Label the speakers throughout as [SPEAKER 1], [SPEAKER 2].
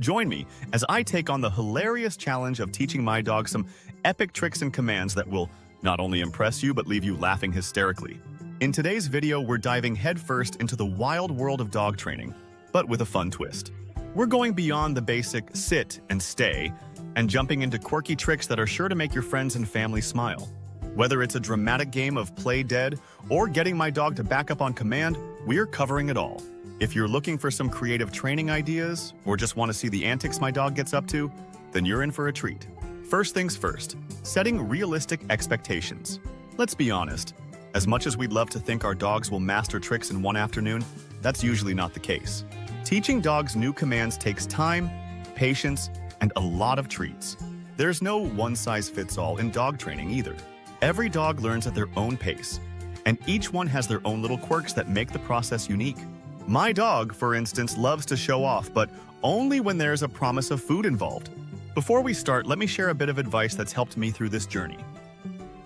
[SPEAKER 1] Join me as I take on the hilarious challenge of teaching my dog some epic tricks and commands that will not only impress you but leave you laughing hysterically. In today's video, we're diving headfirst into the wild world of dog training, but with a fun twist. We're going beyond the basic sit and stay and jumping into quirky tricks that are sure to make your friends and family smile. Whether it's a dramatic game of play dead or getting my dog to back up on command, we're covering it all. If you're looking for some creative training ideas or just want to see the antics my dog gets up to, then you're in for a treat. First things first, setting realistic expectations. Let's be honest, as much as we'd love to think our dogs will master tricks in one afternoon, that's usually not the case. Teaching dogs new commands takes time, patience, and a lot of treats. There's no one-size-fits-all in dog training either. Every dog learns at their own pace, and each one has their own little quirks that make the process unique. My dog, for instance, loves to show off, but only when there's a promise of food involved. Before we start, let me share a bit of advice that's helped me through this journey.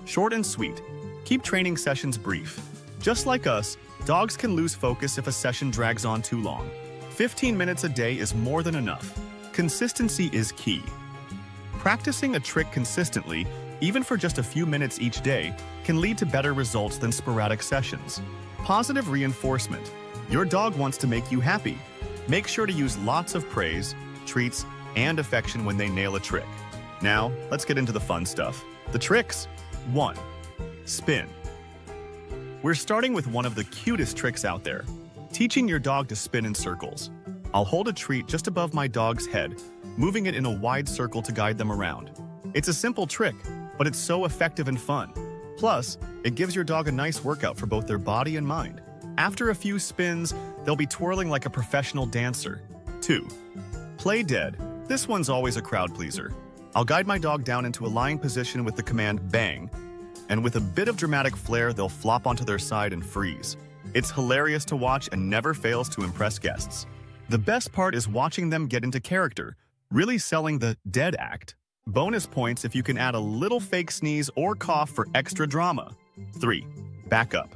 [SPEAKER 1] Short and sweet. Keep training sessions brief. Just like us, dogs can lose focus if a session drags on too long. 15 minutes a day is more than enough. Consistency is key. Practicing a trick consistently even for just a few minutes each day, can lead to better results than sporadic sessions. Positive reinforcement. Your dog wants to make you happy. Make sure to use lots of praise, treats, and affection when they nail a trick. Now, let's get into the fun stuff. The tricks. 1. Spin. We're starting with one of the cutest tricks out there, teaching your dog to spin in circles. I'll hold a treat just above my dog's head, moving it in a wide circle to guide them around. It's a simple trick, but it's so effective and fun. Plus, it gives your dog a nice workout for both their body and mind. After a few spins, they'll be twirling like a professional dancer. 2. Play dead. This one's always a crowd pleaser. I'll guide my dog down into a lying position with the command bang, and with a bit of dramatic flair, they'll flop onto their side and freeze. It's hilarious to watch and never fails to impress guests. The best part is watching them get into character, really selling the dead act. Bonus points if you can add a little fake sneeze or cough for extra drama. 3. Back up.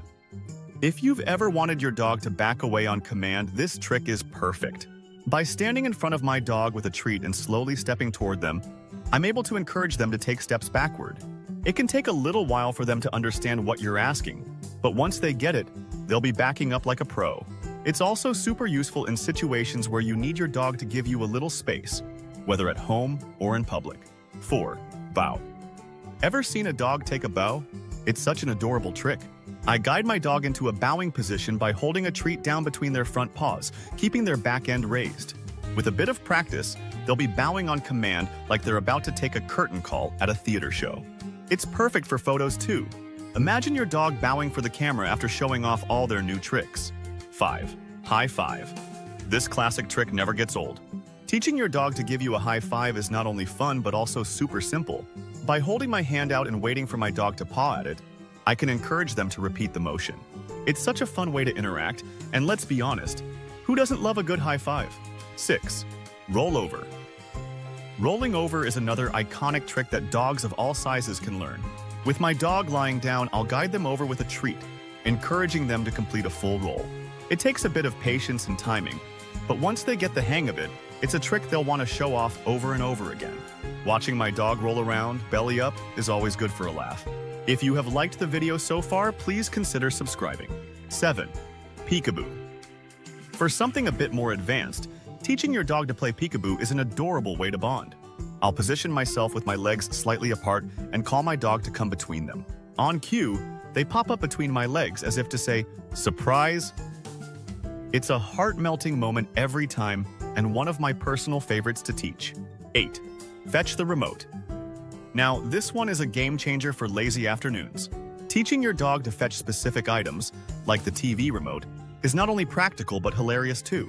[SPEAKER 1] If you've ever wanted your dog to back away on command, this trick is perfect. By standing in front of my dog with a treat and slowly stepping toward them, I'm able to encourage them to take steps backward. It can take a little while for them to understand what you're asking, but once they get it, they'll be backing up like a pro. It's also super useful in situations where you need your dog to give you a little space, whether at home or in public. 4. Bow. Ever seen a dog take a bow? It's such an adorable trick. I guide my dog into a bowing position by holding a treat down between their front paws, keeping their back end raised. With a bit of practice, they'll be bowing on command like they're about to take a curtain call at a theater show. It's perfect for photos too. Imagine your dog bowing for the camera after showing off all their new tricks. 5. High five. This classic trick never gets old. Teaching your dog to give you a high five is not only fun but also super simple. By holding my hand out and waiting for my dog to paw at it, I can encourage them to repeat the motion. It's such a fun way to interact, and let's be honest, who doesn't love a good high five? 6. Roll over. Rolling over is another iconic trick that dogs of all sizes can learn. With my dog lying down, I'll guide them over with a treat, encouraging them to complete a full roll. It takes a bit of patience and timing, but once they get the hang of it, it's a trick they'll want to show off over and over again. Watching my dog roll around, belly up, is always good for a laugh. If you have liked the video so far, please consider subscribing. 7. Peekaboo. For something a bit more advanced, teaching your dog to play peekaboo is an adorable way to bond. I'll position myself with my legs slightly apart and call my dog to come between them. On cue, they pop up between my legs as if to say, surprise. It's a heart-melting moment every time and one of my personal favorites to teach. 8. Fetch the remote. Now, this one is a game changer for lazy afternoons. Teaching your dog to fetch specific items, like the TV remote, is not only practical but hilarious too.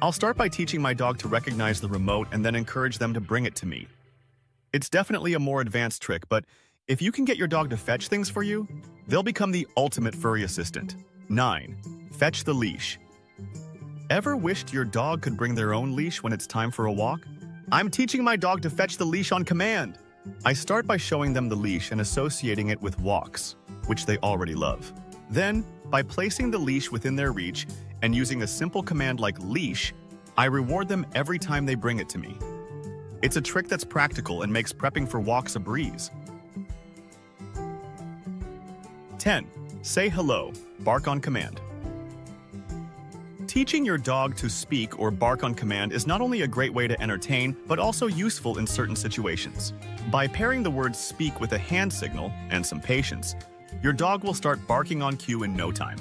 [SPEAKER 1] I'll start by teaching my dog to recognize the remote and then encourage them to bring it to me. It's definitely a more advanced trick, but if you can get your dog to fetch things for you, they'll become the ultimate furry assistant. 9. Fetch the leash. Ever wished your dog could bring their own leash when it's time for a walk? I'm teaching my dog to fetch the leash on command. I start by showing them the leash and associating it with walks, which they already love. Then, by placing the leash within their reach and using a simple command like leash, I reward them every time they bring it to me. It's a trick that's practical and makes prepping for walks a breeze. 10. Say hello, bark on command. Teaching your dog to speak or bark on command is not only a great way to entertain, but also useful in certain situations. By pairing the word speak with a hand signal and some patience, your dog will start barking on cue in no time.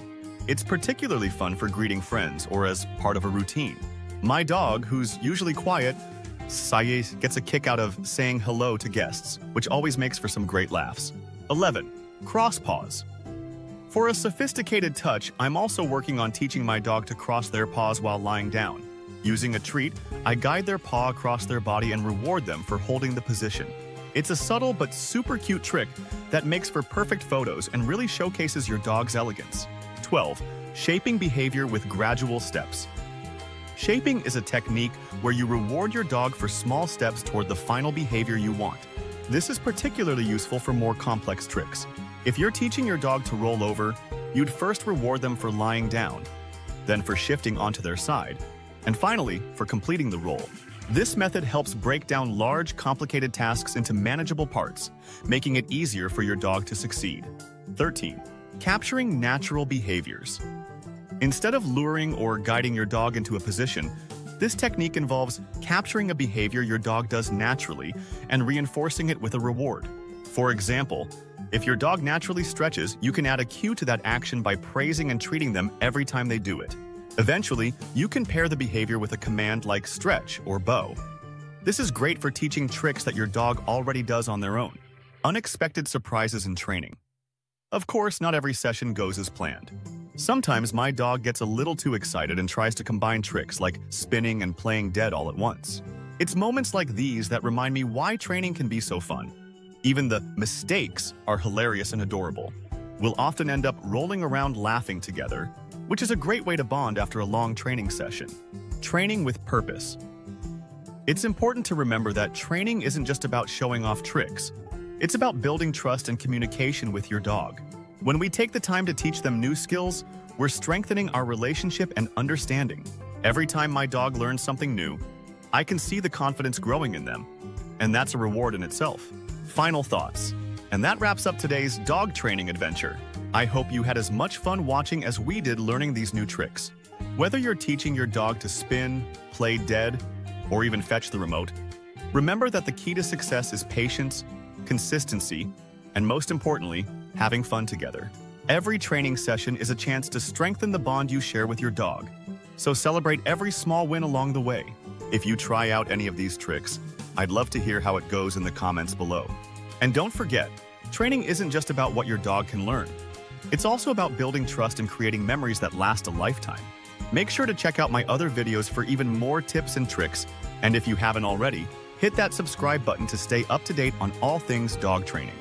[SPEAKER 1] It's particularly fun for greeting friends or as part of a routine. My dog, who's usually quiet, Saye gets a kick out of saying hello to guests, which always makes for some great laughs. 11. Cross paws. For a sophisticated touch, I'm also working on teaching my dog to cross their paws while lying down. Using a treat, I guide their paw across their body and reward them for holding the position. It's a subtle but super cute trick that makes for perfect photos and really showcases your dog's elegance. 12. Shaping behavior with gradual steps. Shaping is a technique where you reward your dog for small steps toward the final behavior you want. This is particularly useful for more complex tricks. If you're teaching your dog to roll over, you'd first reward them for lying down, then for shifting onto their side, and finally, for completing the roll. This method helps break down large, complicated tasks into manageable parts, making it easier for your dog to succeed. 13. Capturing natural behaviors. Instead of luring or guiding your dog into a position, this technique involves capturing a behavior your dog does naturally and reinforcing it with a reward. For example, if your dog naturally stretches, you can add a cue to that action by praising and treating them every time they do it. Eventually, you can pair the behavior with a command like stretch or bow. This is great for teaching tricks that your dog already does on their own. Unexpected surprises in training. Of course, not every session goes as planned. Sometimes my dog gets a little too excited and tries to combine tricks like spinning and playing dead all at once. It's moments like these that remind me why training can be so fun. Even the mistakes are hilarious and adorable. We'll often end up rolling around laughing together, which is a great way to bond after a long training session. Training with purpose. It's important to remember that training isn't just about showing off tricks. It's about building trust and communication with your dog. When we take the time to teach them new skills, we're strengthening our relationship and understanding. Every time my dog learns something new, I can see the confidence growing in them, and that's a reward in itself. Final thoughts. And that wraps up today's dog training adventure. I hope you had as much fun watching as we did learning these new tricks. Whether you're teaching your dog to spin, play dead, or even fetch the remote, remember that the key to success is patience, consistency, and most importantly, having fun together. Every training session is a chance to strengthen the bond you share with your dog. So celebrate every small win along the way. If you try out any of these tricks, I'd love to hear how it goes in the comments below. And don't forget, training isn't just about what your dog can learn. It's also about building trust and creating memories that last a lifetime. Make sure to check out my other videos for even more tips and tricks, and if you haven't already, hit that subscribe button to stay up to date on all things dog training.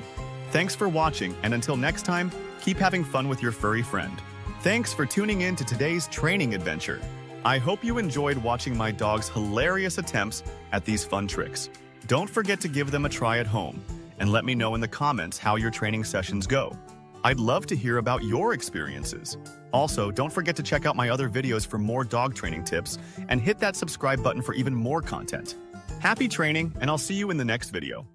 [SPEAKER 1] Thanks for watching, and until next time, keep having fun with your furry friend. Thanks for tuning in to today's training adventure. I hope you enjoyed watching my dog's hilarious attempts at these fun tricks. Don't forget to give them a try at home, and let me know in the comments how your training sessions go. I'd love to hear about your experiences. Also, don't forget to check out my other videos for more dog training tips, and hit that subscribe button for even more content. Happy training, and I'll see you in the next video.